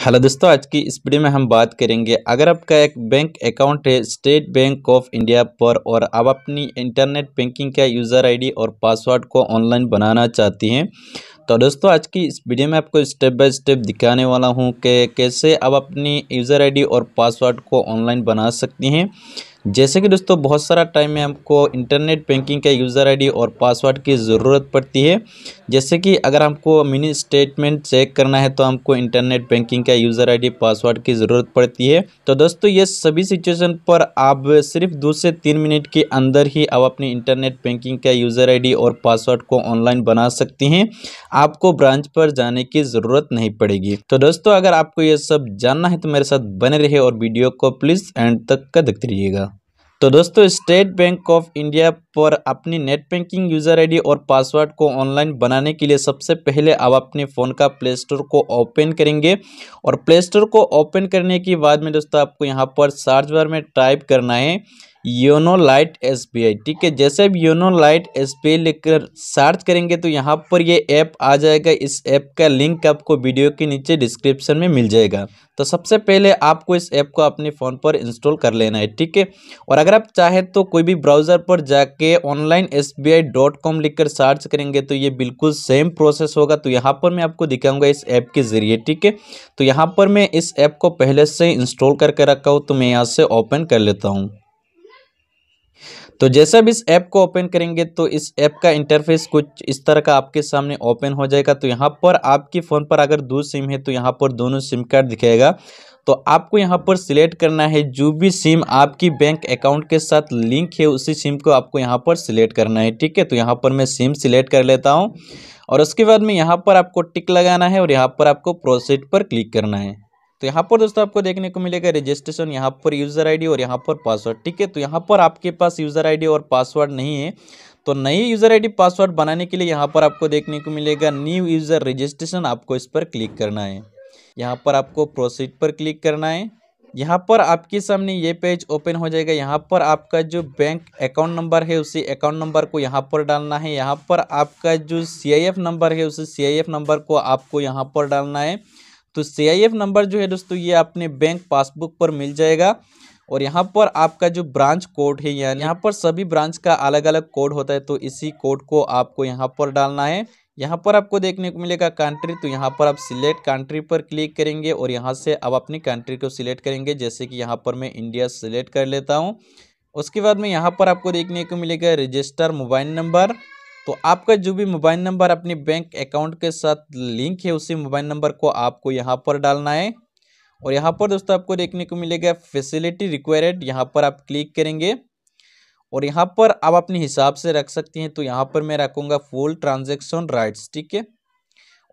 Hello दोस्तों आज की इस वीडियो में हम बात करेंगे, अगर आपका एक बैंक अकाउंट है, स्टेट बैंक ऑफ़ इंडिया पर, और आप अपनी इंटरनेट बैंकिंग का यूज़र आईडी और पासवर्ड को ऑनलाइन बनाना चाहती हैं तो दोस्तों, आज की इस वीडियो में आपको स्टेप बाय स्टेप दिखाने वाला हूँ कि कैसे आप अपनी यूज़र आईडी और पासवर्ड को ऑनलाइन बना सकती हैं। जैसे कि दोस्तों, बहुत सारा टाइम में हमको इंटरनेट बैंकिंग का यूज़र आईडी और पासवर्ड की ज़रूरत पड़ती है। जैसे कि अगर हमको मिनी स्टेटमेंट चेक करना है तो हमको इंटरनेट बैंकिंग का यूज़र आईडी पासवर्ड की ज़रूरत पड़ती है। तो दोस्तों, ये सभी सिचुएशन पर आप सिर्फ़ दो से तीन मिनट के अंदर ही आप अपनी इंटरनेट बैंकिंग का यूज़र आईडी और पासवर्ड को ऑनलाइन बना सकती हैं। आपको ब्रांच पर जाने की ज़रूरत नहीं पड़ेगी। तो दोस्तों, अगर आपको ये सब जानना है तो मेरे साथ बने रहे और वीडियो को प्लीज़ एंड तक का देखते रहिएगा। तो दोस्तों स्टेट बैंक ऑफ़ इंडिया पर अपनी नेट बैंकिंग यूज़र आईडी और पासवर्ड को ऑनलाइन बनाने के लिए सबसे पहले आप अपने फ़ोन का प्ले स्टोर को ओपन करेंगे। और प्ले स्टोर को ओपन करने के बाद में दोस्तों, आपको यहाँ पर सर्च बार में टाइप करना है। YONO lite S B I ठीक है? जैसे अब योनो लाइट एस लिखकर सर्च करेंगे तो यहाँ पर ये ऐप आ जाएगा। इस ऐप का लिंक आपको वीडियो के नीचे डिस्क्रिप्शन में मिल जाएगा। तो सबसे पहले आपको इस ऐप को अपने फ़ोन पर इंस्टॉल कर लेना है, ठीक है? और अगर आप चाहें तो कोई भी ब्राउज़र पर जाके online S B I dot com लिख कर सर्च करेंगे तो ये बिल्कुल सेम प्रोसेस होगा। तो यहाँ पर मैं आपको दिखाऊँगा इस ऐप के ज़रिए, ठीक है? तो यहाँ पर मैं इस ऐप को पहले से इंस्टॉल करके रखा हूँ तो मैं यहाँ से ओपन कर लेता हूँ। तो जैसा भी इस ऐप को ओपन करेंगे तो इस ऐप का इंटरफेस कुछ इस तरह का आपके सामने ओपन हो जाएगा। तो यहाँ पर आपके फ़ोन पर अगर दो सिम है तो यहाँ पर दोनों सिम कार्ड दिखाएगा तो आपको यहाँ पर सिलेक्ट करना है। जो भी सिम आपकी बैंक अकाउंट के साथ लिंक है, उसी सिम को आपको यहाँ पर सिलेक्ट करना है। ठीक है? तो यहाँ पर मैं सिम सिलेक्ट कर लेता हूँ। और उसके बाद में यहाँ पर आपको टिक लगाना है और यहाँ पर आपको प्रोसीड पर क्लिक करना है। तो यहाँ पर दोस्तों आपको देखने को मिलेगा रजिस्ट्रेशन यहाँ पर यूज़र आईडी और यहाँ पर पासवर्ड ठीक है तो यहाँ पर आपके पास यूज़र आईडी और पासवर्ड नहीं है तो नई यूज़र आईडी पासवर्ड बनाने के लिए यहाँ पर आपको देखने को मिलेगा न्यू यूज़र रजिस्ट्रेशन आपको इस पर क्लिक करना है यहाँ पर आपको प्रोसीड पर क्लिक करना है यहाँ पर आपके सामने ये पेज ओपन हो जाएगा यहाँ पर आपका जो बैंक अकाउंट नंबर है उसी अकाउंट नंबर को यहाँ पर डालना है यहाँ पर आपका जो सीआईएफ नंबर है उसी सी नंबर को आपको यहाँ पर डालना है तो सीआईएफ नंबर जो है दोस्तों, ये अपने बैंक पासबुक पर मिल जाएगा। और यहाँ पर आपका जो ब्रांच कोड है, यानी यहाँ पर सभी ब्रांच का अलग अलग कोड होता है तो इसी कोड को आपको यहाँ पर डालना है। यहाँ पर आपको देखने को मिलेगा कंट्री तो यहाँ पर आप सिलेक्ट कंट्री पर क्लिक करेंगे और यहाँ से आप अपनी कंट्री को सिलेक्ट करेंगे। जैसे कि यहाँ पर मैं इंडिया सिलेक्ट कर लेता हूँ। उसके बाद में यहाँ पर आपको देखने को मिलेगा रजिस्टर मोबाइल नंबर तो आपका जो भी मोबाइल नंबर अपने बैंक अकाउंट के साथ लिंक है, उसी मोबाइल नंबर को आपको यहाँ पर डालना है। और यहाँ पर दोस्तों आपको देखने को मिलेगा फैसिलिटी रिक्वायर्ड यहाँ पर आप क्लिक करेंगे। और यहाँ पर आप अपने हिसाब से रख सकते हैं तो यहाँ पर मैं रखूँगा फुल ट्रांजेक्शन राइट्स ठीक है?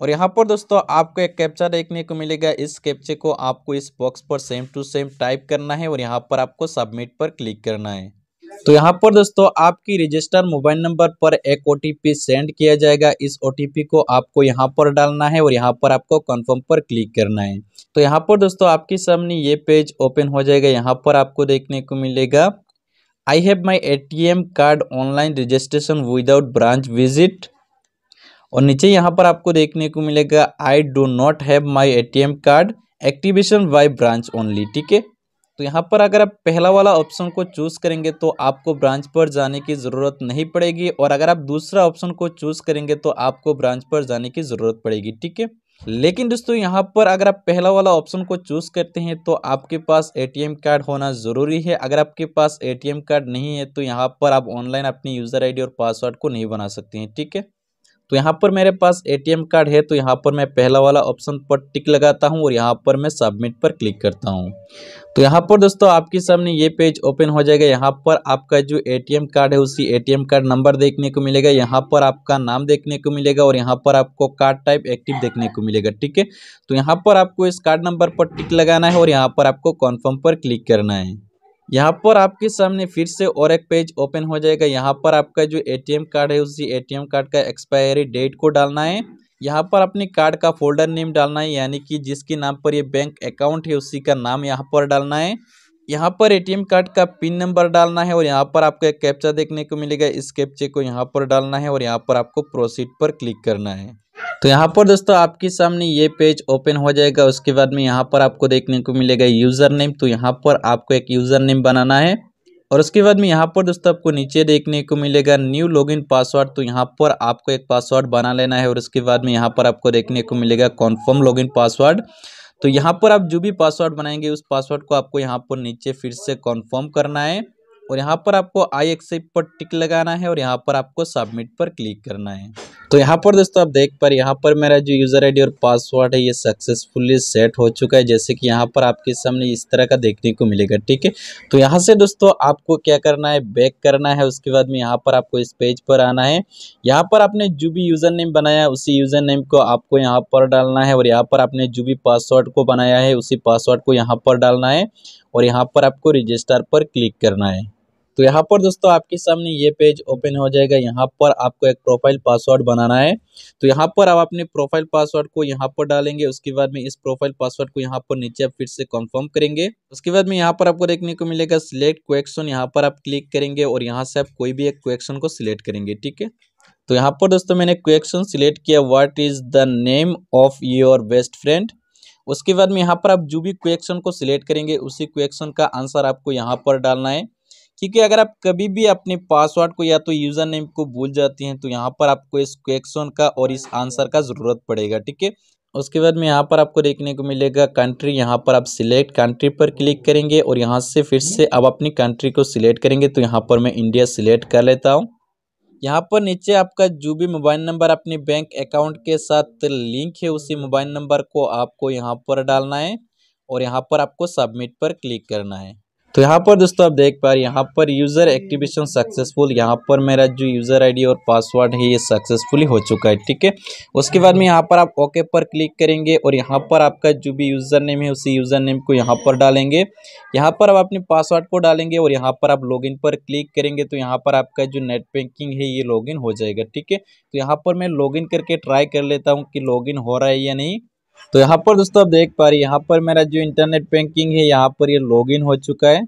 और यहाँ पर दोस्तों आपको एक कैप्चा देखने को मिलेगा, इस कैप्चे को आपको इस बॉक्स पर सेम टू सेम टाइप करना है और यहाँ पर आपको सबमिट पर क्लिक करना है। तो यहाँ पर दोस्तों आपकी रजिस्टर मोबाइल नंबर पर एक ओ सेंड किया जाएगा। इस ओटीपी को आपको यहाँ पर डालना है और यहाँ पर आपको कन्फर्म पर क्लिक करना है। तो यहाँ पर दोस्तों आपके सामने ये पेज ओपन हो जाएगा। यहाँ पर आपको देखने को मिलेगा I have my a card online registration without branch visit और नीचे यहाँ पर आपको देखने को मिलेगा I do not have my a card activation by branch only ठीक है? तो यहाँ पर अगर आप पहला वाला ऑप्शन को चूज़ करेंगे तो आपको ब्रांच पर जाने की ज़रूरत नहीं पड़ेगी और अगर आप दूसरा ऑप्शन को चूज़ करेंगे तो आपको ब्रांच पर जाने की ज़रूरत पड़ेगी, ठीक है? लेकिन दोस्तों यहाँ पर अगर आप पहला वाला ऑप्शन को चूज़ करते हैं तो आपके पास एटीएम कार्ड होना ज़रूरी है। अगर आपके पास एटीएम कार्ड नहीं है तो यहाँ पर आप ऑनलाइन अपनी यूज़र आईडी और पासवर्ड को नहीं बना सकते हैं, ठीक है? तो यहाँ पर मेरे पास एटीएम कार्ड है तो यहाँ पर मैं पहला वाला ऑप्शन पर टिक लगाता हूँ और यहाँ पर मैं सबमिट पर क्लिक करता हूँ। तो यहाँ पर दोस्तों आपके सामने ये पेज ओपन हो जाएगा। यहाँ पर आपका जो एटीएम कार्ड है, उसी एटीएम कार्ड नंबर देखने को मिलेगा। यहाँ पर आपका नाम देखने को मिलेगा और यहाँ पर आपको कार्ड टाइप एक्टिव देखने को मिलेगा, ठीक है? तो यहाँ पर आपको इस कार्ड नंबर पर टिक लगाना है और यहाँ पर आपको कॉन्फर्म पर क्लिक करना है। यहाँ पर आपके सामने फिर से और एक पेज ओपन हो जाएगा। यहाँ पर आपका जो एटीएम कार्ड है, उसी एटीएम कार्ड का एक्सपायरी डेट को डालना है। यहाँ पर अपने कार्ड का फोल्डर नेम डालना है, यानी कि जिसके नाम पर ये बैंक अकाउंट है, उसी का नाम यहाँ पर डालना है। यहाँ पर एटीएम कार्ड का पिन नंबर डालना है और यहाँ पर आपको एक कैप्चा देखने को मिलेगा इस कैप्चे को यहाँ पर डालना है और यहाँ पर आपको प्रोसीड पर क्लिक करना है तो यहाँ पर दोस्तों आपके सामने ये पेज ओपन हो जाएगा उसके बाद में यहाँ पर आपको देखने को मिलेगा यूज़र नेम तो यहाँ पर आपको एक यूज़र नेम बनाना है और उसके बाद में यहाँ पर दोस्तों आपको नीचे देखने को मिलेगा न्यू लॉगिन पासवर्ड तो यहाँ पर आपको एक पासवर्ड बना लेना है और उसके बाद में यहाँ पर आपको देखने को मिलेगा कॉन्फर्म लॉगिन पासवर्ड तो यहाँ पर आप जो भी पासवर्ड बनाएँगे, उस पासवर्ड को आपको यहाँ पर नीचे फिर से कॉन्फर्म करना है। और यहाँ पर आपको आई एक्सेप्ट पर टिक लगाना है और यहाँ पर आपको सबमिट पर क्लिक करना है तो यहाँ पर दोस्तों आप देख पर यहाँ पर मेरा जो यूज़र आईडी और पासवर्ड है ये सक्सेसफुली सेट हो चुका है जैसे कि यहाँ पर आपके सामने इस तरह का देखने को मिलेगा ठीक है तो यहाँ से दोस्तों आपको क्या करना है बैक करना है उसके बाद में यहाँ पर आपको इस पेज पर आना है यहाँ पर आपने जो भी यूज़र नेम बनाया उसी यूज़र नेम को आपको यहाँ पर डालना है और यहाँ पर आपने जो भी पासवर्ड को बनाया है उसी पासवर्ड को यहाँ पर डालना है और यहाँ पर आपको रजिस्टर पर क्लिक करना है तो यहाँ पर दोस्तों आपके सामने ये पेज ओपन हो जाएगा यहाँ पर आपको एक प्रोफ़ाइल पासवर्ड बनाना है तो यहाँ पर आप अपने प्रोफ़ाइल पासवर्ड को यहाँ पर डालेंगे उसके बाद में इस प्रोफ़ाइल पासवर्ड को यहाँ पर नीचे आप फिर से कंफर्म करेंगे उसके बाद में यहाँ पर आपको देखने को मिलेगा सिलेक्ट क्वेश्चन यहाँ पर आप क्लिक करेंगे और यहाँ से आप कोई भी एक क्वेश्चन को सिलेक्ट करेंगे ठीक है तो यहाँ पर दोस्तों मैंने क्वेश्चन सिलेक्ट किया what is the name of your best friend उसके बाद में यहाँ पर आप जो भी क्वेश्चन को सिलेक्ट करेंगे उसी क्वेश्चन का आंसर आपको यहाँ पर डालना है क्योंकि अगर आप कभी भी अपने पासवर्ड को या तो यूज़र नेम को भूल जाती हैं तो यहाँ पर आपको इस क्वेश्चन का और इस आंसर का ज़रूरत पड़ेगा, ठीक है? उसके बाद में यहाँ पर आपको देखने को मिलेगा कंट्री यहाँ पर आप सिलेक्ट कंट्री पर क्लिक करेंगे और यहाँ से फिर से अब अपनी कंट्री को सिलेक्ट करेंगे तो यहाँ पर मैं इंडिया सिलेक्ट कर लेता हूँ। यहाँ पर नीचे आपका जो भी मोबाइल नंबर अपने बैंक अकाउंट के साथ लिंक है, उसी मोबाइल नंबर को आपको यहाँ पर डालना है और यहाँ पर आपको सबमिट पर क्लिक करना है। तो यहाँ पर दोस्तों आप देख पा रहे हैं यहाँ पर यूज़र एक्टिवेशन सक्सेसफुल यहाँ पर मेरा जो यूज़र आईडी और पासवर्ड है ये सक्सेसफुली हो चुका है ठीक है उसके बाद में यहाँ पर आप ओके पर क्लिक करेंगे और यहाँ पर आपका जो भी यूज़र नेम है उसी यूज़र नेम को यहाँ पर डालेंगे यहाँ पर आप अपने पासवर्ड को डालेंगे और यहाँ पर आप लॉगिन पर क्लिक करेंगे तो यहाँ पर आपका जो नेट बैंकिंग है ये लॉगिन हो जाएगा ठीक है तो यहाँ पर मैं लॉगिन करके ट्राई कर लेता हूँ कि लॉगिन हो रहा है या नहीं तो यहाँ पर दोस्तों आप देख पा रहे हैं, यहाँ पर मेरा जो इंटरनेट बैंकिंग है, यहाँ पर ये लॉगिन हो चुका है।